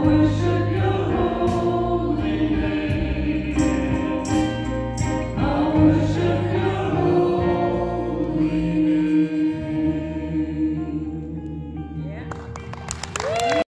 我们